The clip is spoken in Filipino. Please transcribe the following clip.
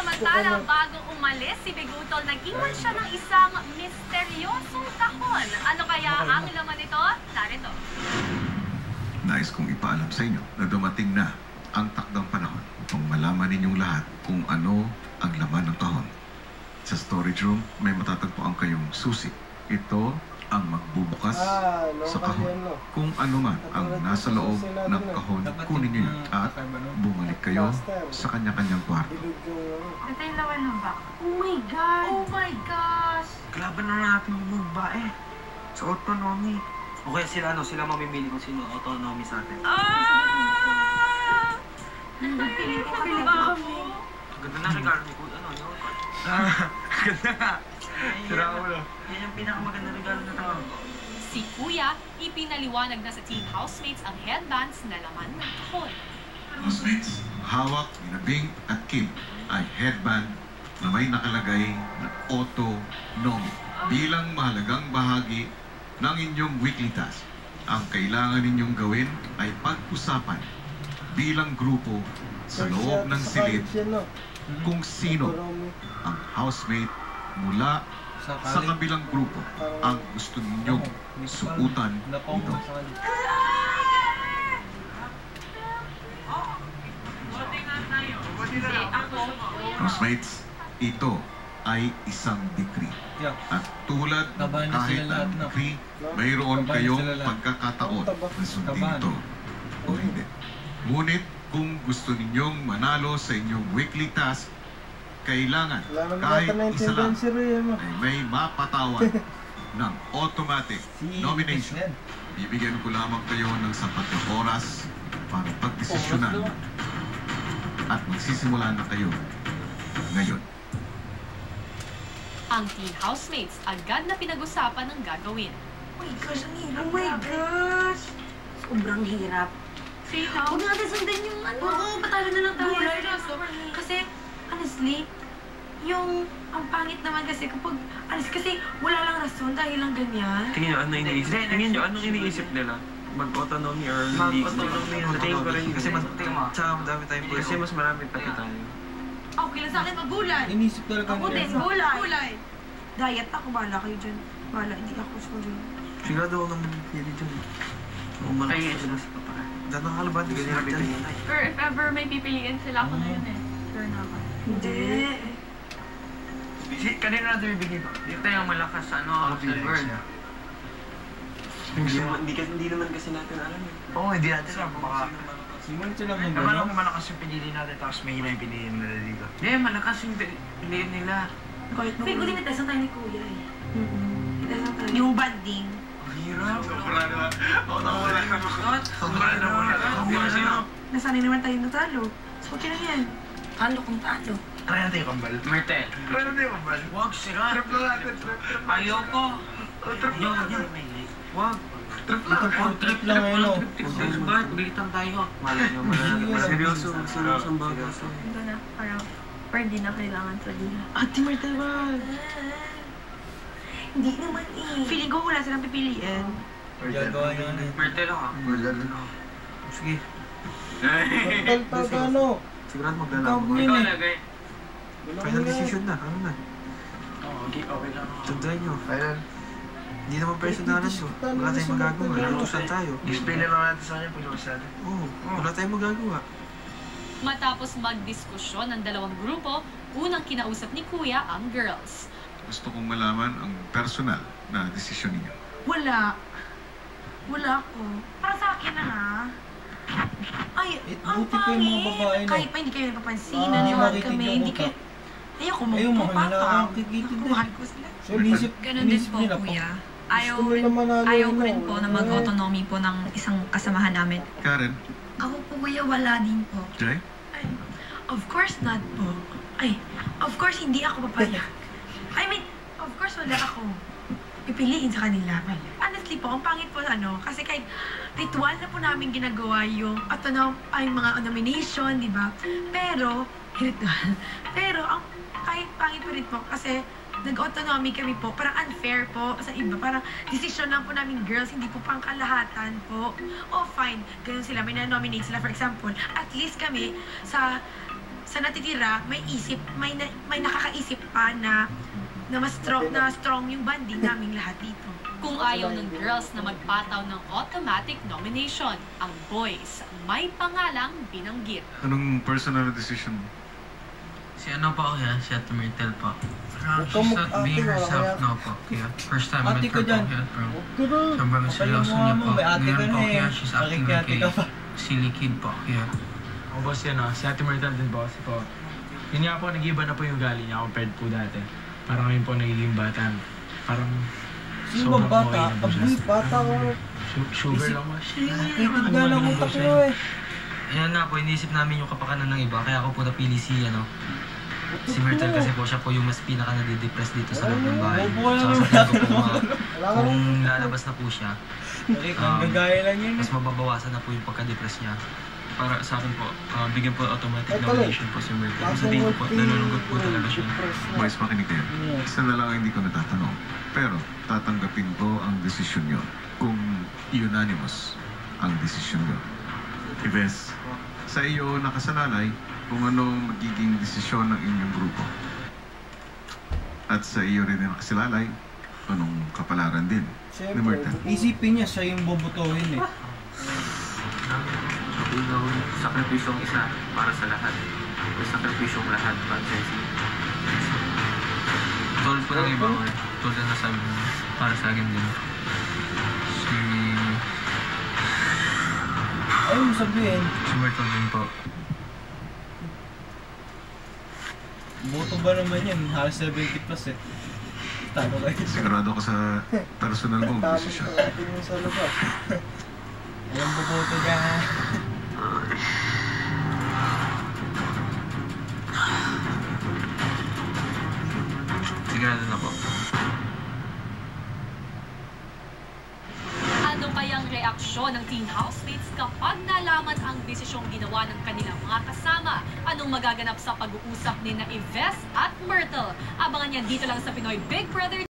Samantala, bago umalis si Bigutol, nag-iwan siya ng isang misteryosong kahon. Ano kaya ang laman nito? Narito. Nais kong ipaalam sa inyo na dumating na ang takdang panahon upang malaman ninyong lahat kung ano ang laman ng kahon. Sa storage room, may matatagpuan kayong susi. Ito ang magbubukas Ah, no, sa kahon. Kung ano man ang nasa loob ng kahon, kunin niyo yun at kayo sa kanya-kanyang kwarto. Yung. Ito yung laman ng box. Oh my God! Oh my gosh! Kalaban na natin yung babae. Sa autonomy. O kaya sila ano, sila mamimili kung sino autonomy sa atin. Ah! Piling ko kaba mo. Ganda na regalo ni Kuya, ano, no? Ganda nga. Sira ulo. Yan yung pinakamaganda regalo na ko. Si Kuya, ipinaliwanag na sa team housemates ang headbands na laman ng kahon. Housemates, hawak ni Nabing at Kim ay headband na may nakalagay na autonomy bilang mahalagang bahagi ng inyong weekly task. Ang kailangan ninyong gawin ay pag-usapan bilang grupo sa loob ng silid kung sino ang housemate mula Sa kabilang grupo ang gusto ninyong suutan ito. Housemates, ito ay isang decree. Yeah. At tulad na kahit ang no? decree, mayroon kayong pagkakataon na sundin ito o hindi. Ngunit kung gusto ninyong manalo sa inyong weekly task, kailangan kahit isa lang ay may mapatawan ng automatic nomination. Bibigyan ko lamang kayo ng sapat na oras para pagdesisyonan at magsisimula na kayo ngayon. Ang team housemates agad na pinag-usapan ang gagawin. Oh my gosh, ang hirap. Oh my gosh. Sobrang hirap. Huwag natin sundan yung ano. Oo, patalo na lang tayo. Gulay na, hirap. Kasi, honestly, yung, ang pangit naman kasi kapag, alis kasi wala lang rason dahil lang ganyan. Tingin nyo, ano iniisip? Tingin nyo, anong iniisip nila? Mag-autonomy or hindi? Mag-autonomy Sa tingin ko rin. Kasi mas, Tsaka madami tayong kasi mas marami pa tayo. Okay lang sa akin, mag-gulay. Inisip talaga Ako din, nila. gulay. Gulay. Diet ako, bahala kayo dyan. Bahala, hindi ako, sorry. Sigurado ako naman pili dyan. Oo, malakas sila sa papaka. Dahil nakakalaban, hindi ganyan dyan. Or if ever may pipiliin sila ako na yun eh. Sure na ako. Hindi. Kanina natin bibigyan. Dito yung malakas sa ano, outside world. Hindi, naman- hindi, kasi- hindi naman kasi natin alam eh. Oo, hindi natin alam. Baka... Simon sila ng gano'n. kung malakas yung pinili natin tapos may hina yung pinili nila dito. Hindi, malakas yung pinili nila. Kahit Wait, uli nitesan tayo ni Kuya eh. Tayo. Yung banding. Ang hirap. Wala na. Oo, wala na. Wala na. Wala na. Nasanay naman tayo natalo. So, okay lang yan. Talo kung talo. Try natin yung kambal. Martel. Try natin yung kambal. Huwag sira. Trip na natin. Ayoko. Trip na natin. Huwag. Trip lang. Ito, trip lang ngayon, oh. Bakit? Bilitan tayo. Malay nyo, malay nyo. Seryoso, seryoso ang bago. Ito na, parang, di na kailangan sa liha. Ate Martel, wag. Hindi naman eh. Feeling ko wala silang pipiliin. Gagawa niya na. Martel ako. Martel ako. Sige, Tal tal ano? sigurado Ikaw ko. yun eh. lagay. Wala Final decision na, ano na. Oo, okay, okay lang. Tandaan nyo. Final. Hindi naman personalan to. Wala tayong magagawa. Nalutusan tayo. Display na lang natin sa kanya pag-usasan. Oo, wala tayong magagawa. Matapos magdiskusyon ng dalawang grupo, unang kinausap ni Kuya ang girls. Gusto kong malaman ang personal na desisyon ninyo. Wala. Wala ko. Para sa akin na ha. Ay, Eh, ang pangit. Kahit pa hindi kayo nagpapansin, Ah, makikita kami, hindi ka. kayo... Ayoko mo Ayaw mo, nakakakikita din. Mahal ko sila. So, inisip, Ganun din po, nila kuya. Ayaw rin, ayaw ko rin no? po na mag-autonomy po ng isang kasamahan namin. Karen, Ako po, kuya, wala din po. Jay, Ay, of course not po. Ay, of course hindi ako papayag. I mean, of course wala ako pipiliin sa kanila. Honestly po, ang pangit po ano, kasi kahit ritual na po namin ginagawa yung at ano, ay mga nomination, di ba? Pero, ritual. Pero, ang kahit pangit po rin po, kasi nag-autonomy kami po, parang unfair po sa iba. Parang decision lang po namin girls, hindi po pang kalahatan po. Oh, fine. Ganun sila, may na-nominate sila. For example, at least kami sa sa natitira, may isip, may, na, may nakakaisip pa na na mas strong, na strong yung banding naming lahat dito. Kung ayaw ng girls na magpataw ng automatic nomination, ang boys may pangalang binanggit. Anong personal decision mo? Si ano pa kuya, si Ate Myrtle po. Uh, Huwag ka she's mag- not being ate herself kaya- now po. Kaya first time Ate met ka her po dyan. kaya bro. Huwag ka na. Sobrang seryoso yung niya po. mo, may ate ka Ngayon po na eh. kaya she's acting like ka a pa. silly kid po. Kaya O boss yan o, si Ate Myrtle din boss po. Yun nga po, nag-iba na po yung gali niya compared po dati. Parang ngayon po nagiging bata. Parang Sino sobrang bang bata? okay na po siya. Abli, bata. Su- Sugar Isip- lang ba? Nakikita nga ng utak eh. Ayan na po, iniisip namin yung kapakanan ng iba. Kaya ako po napili si, ano, si Myrtle kasi po siya po yung mas pinaka nadidepress dito sa loob ng bahay. Tsaka sa tingin ko po, mga, kung lalabas na po siya, yun eh. mas mababawasan na po yung pagka-depress niya. Para sa akin po, ah, bigyan po automatic tuloy. nomination po si Myrtle. Sa tingin ko po, nalulungkot po talaga siya. na. Boys, makinig kayo. Isa na lang ang hindi ko natatanong. Pero tatanggapin ko ang desisyon nyo kung unanimous ang desisyon nyo. Ives, sa iyo nakasalalay kung ano magiging desisyon ng inyong grupo. At sa iyo rin na nakasalalay anong kapalaran din ni Siyempre, Myrtle. Isipin niya siya yung bobotohin eh. Gawin sakripisyong isa para sa lahat. O sakripisyong lahat para sa isa. Tulad po ng iba ko eh. Tulad na sabi mo, para sa akin din. Si, mo sabihin, si Myrtle din po. Boto ba naman yan? Halos 70 plus eh. Tama kayo. Sigurado ka sa personal mong Tapos desisyon. natin yung sa labas. Walang boboto dyan. Sigurado na po. Ano kayang reaksyon ng teen housemates kapag nalaman ang desisyong ginawa ng kanilang mga kasama? Anong magaganap sa pag-uusap ni na Ives at Myrtle? Abangan yan dito lang sa Pinoy Big Brother